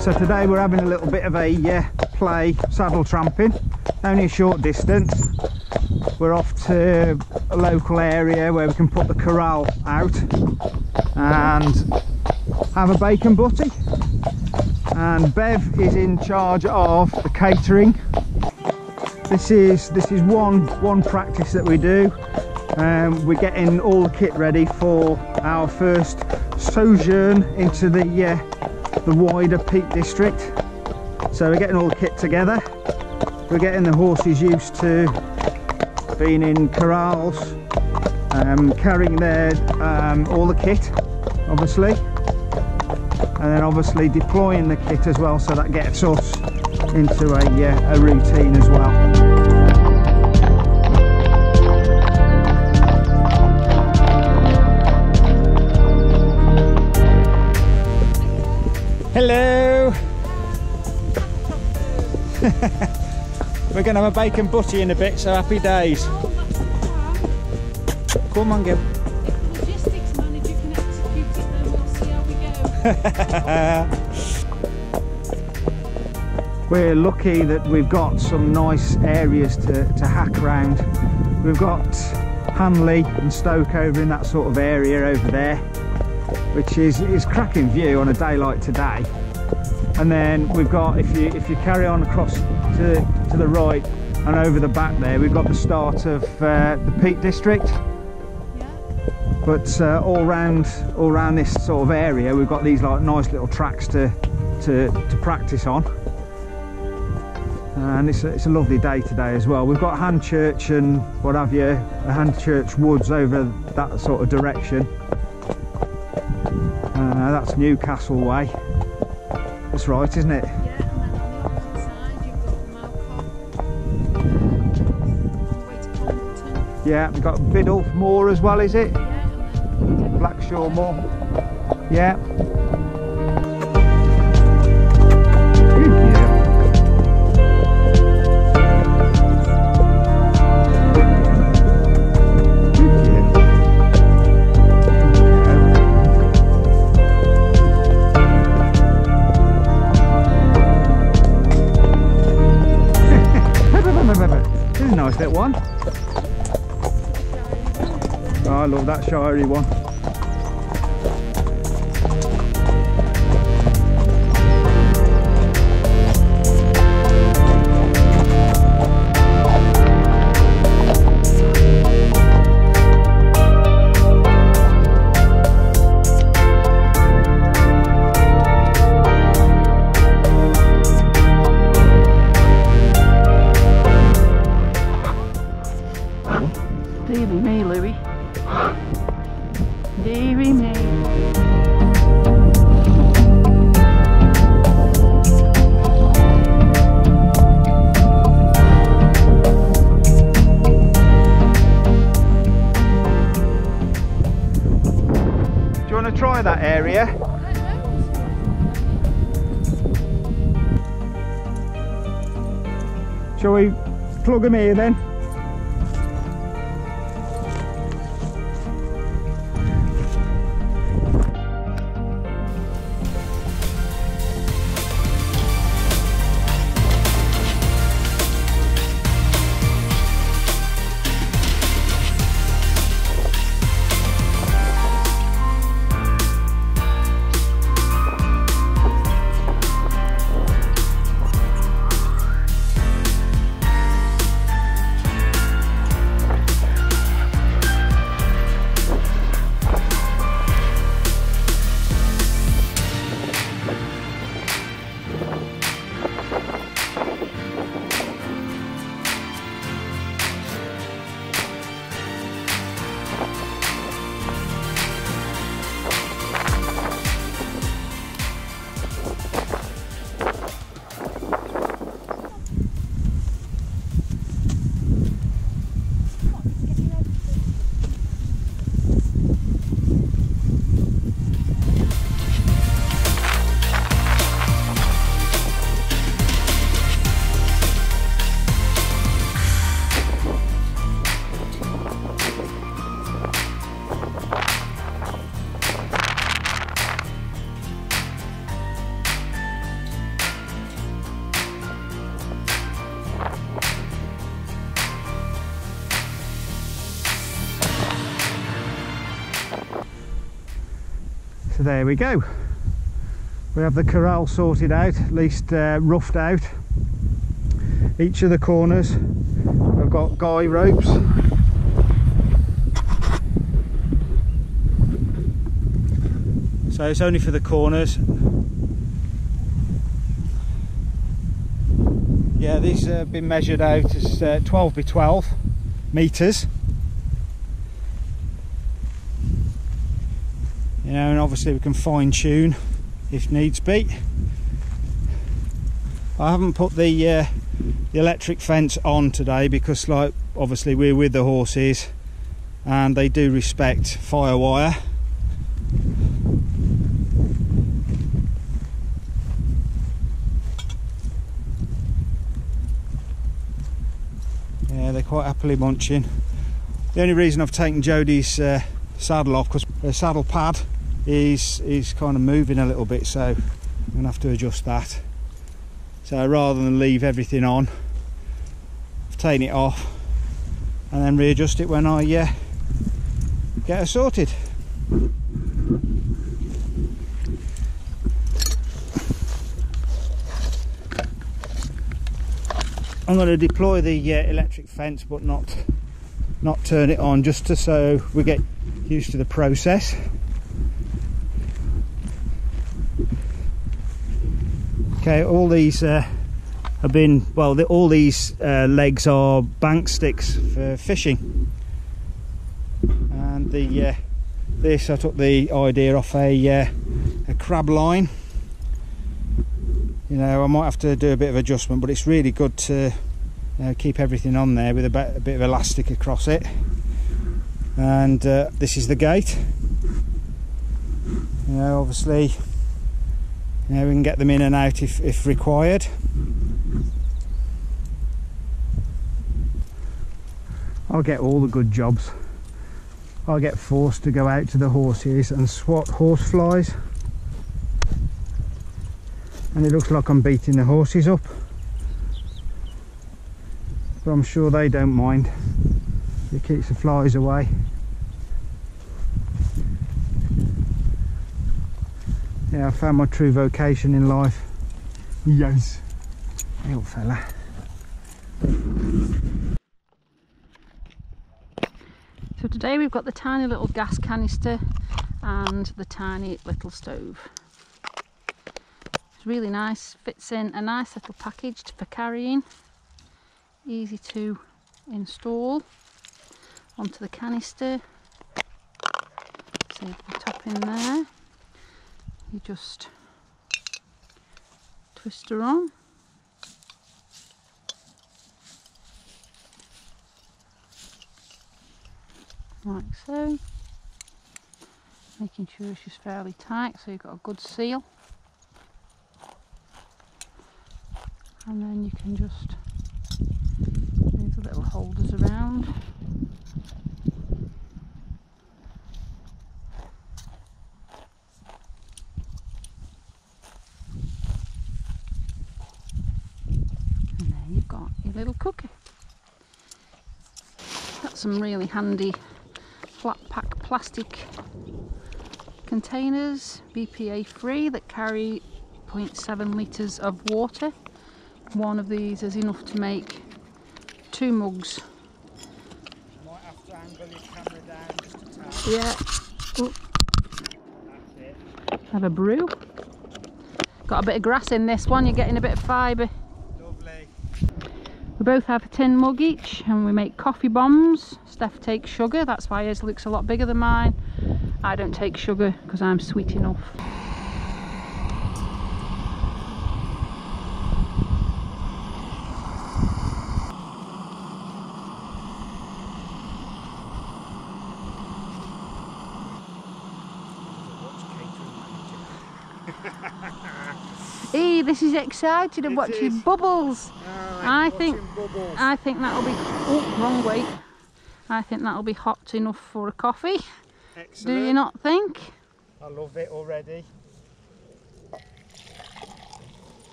So today we're having a little bit of a uh, play saddle tramping, only a short distance. We're off to a local area where we can put the corral out and have a bacon butty. And Bev is in charge of the catering. This is this is one one practice that we do. Um, we're getting all the kit ready for our first sojourn into the uh, the wider Peak District. So we're getting all the kit together. We're getting the horses used to being in corrals, um, carrying their um, all the kit, obviously, and then obviously deploying the kit as well. So that gets us into a, uh, a routine as well. Hello! We're going to have a bacon butty in a bit, so happy days. Come on, Gil. Logistics manager can execute it, then we'll see how we go. We're lucky that we've got some nice areas to, to hack around. We've got Hanley and Stoke over in that sort of area over there, which is, is cracking view on a day like today. And then we've got, if you if you carry on across to, to the right and over the back there, we've got the start of uh, the Peak District. Yeah. But uh, all round all round this sort of area, we've got these like nice little tracks to to, to practice on. And it's a, it's a lovely day today as well. We've got Hanchurch and what have you, Hanchurch Woods over that sort of direction. That's Newcastle way. That's right, isn't it? Yeah, and then on the opposite side you've got Malcolm. All the way to Congleton. Yeah, we've got Biddulph Moor as well, is it? Yeah, Blackshaw Moor. Yeah. Nice little one. I love that shirey one. To try that area? Shall we plug them here then? So there we go. We have the corral sorted out, at least uh, roughed out. Each of the corners, I've got guy ropes. So it's only for the corners. Yeah, these have been measured out as uh, 12 by 12 meters. You know, and obviously we can fine tune if needs be. I haven't put the uh, the electric fence on today because, like, obviously we're with the horses, and they do respect fire wire. Yeah, they're quite happily munching. The only reason I've taken Jodie's uh, saddle off because the saddle pad is is kind of moving a little bit, so I'm gonna have to adjust that. So rather than leave everything on, I've taken it off and then readjust it when I uh, get her sorted. I'm going to deploy the uh, electric fence but not not turn it on just to so we get used to the process okay all these uh, have been well the, all these uh, legs are bank sticks for fishing. And the uh, this I took the idea off a, uh, a crab line. You know I might have to do a bit of adjustment but it's really good to keep everything on there with a bit, a bit of elastic across it. And uh, this is the gate. You know obviously you we can get them in and out if, if required. I'll get all the good jobs. I'll get forced to go out to the horses and swat horse flies. And it looks like I'm beating the horses up. But I'm sure they don't mind. It keeps the flies away yeah I found my true vocation in life yes old fella So today we've got the tiny little gas canister and the tiny little stove. It's really nice, fits in a nice little package for carrying. Easy to install onto the canister. So the top in there. You just twist her on. like so. Making sure she's fairly tight so you've got a good seal. And then you can just move the little holders around and there you've got your little cooker got some really handy flat pack plastic containers, BPA free, that carry 0.7 litres of water. One of these is enough to make two mugs. to a. Yeah, Ooh, have a brew. Got a bit of grass in this one, you're getting a bit of fibre. Both have a tin mug each and we make coffee bombs. Steph takes sugar, that's why his looks a lot bigger than mine. I don't take sugar because I'm sweet enough. Hey, this is exciting. I'm It watching is. bubbles. I think bubbles. I think that'll be oh wrong way. I think that'll be hot enough for a coffee. Do you not think? I love it already.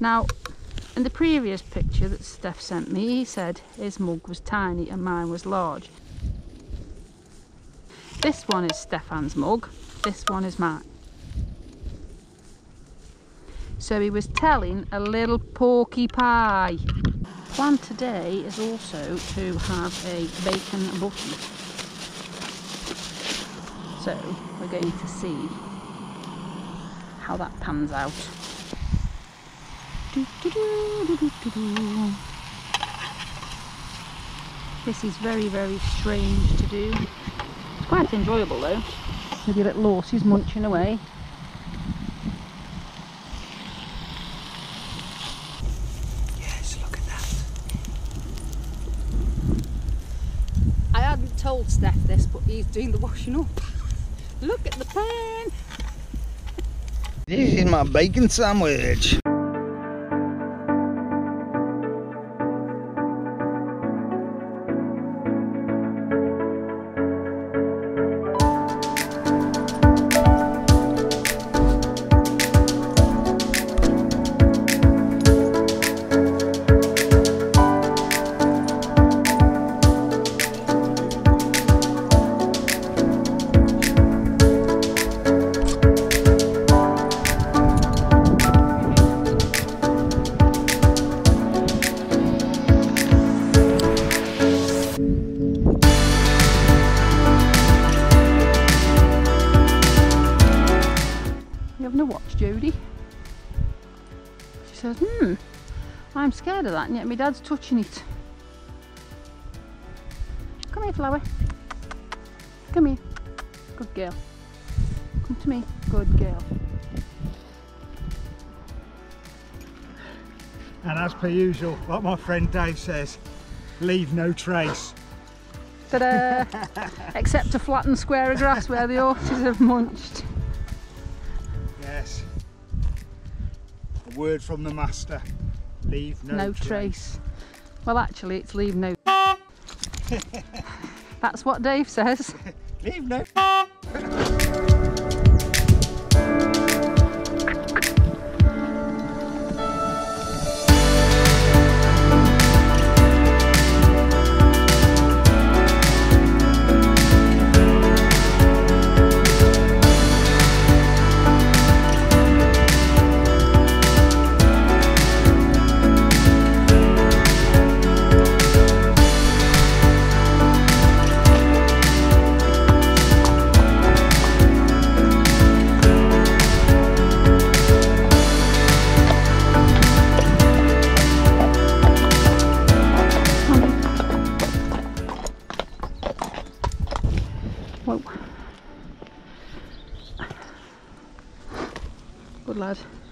Now, in the previous picture that Steph sent me, he said his mug was tiny and mine was large. This one is Stefan's mug. this one is mine. So he was telling a little porky pie. Plan today is also to have a bacon butty. So we're going to see how that pans out. Doo-doo-doo-doo-doo-doo. This is very, very strange to do. It's quite enjoyable though. With your little horses munching away. Yes, look at that. I Steph this, but he's doing the washing up. Look at the pan! This is my bacon sandwich. I'm of that, and yet my dad's touching it. Come here, flower. Come here. Good girl. Come to me. Good girl. And as per usual, like my friend Dave says, leave no trace. Ta-da! Except a flattened square of grass where the horses have munched. Yes. A word from the master. Leave no, No, trace. Well, actually, it's leave no. That's what Dave says. Leave no. Good lad.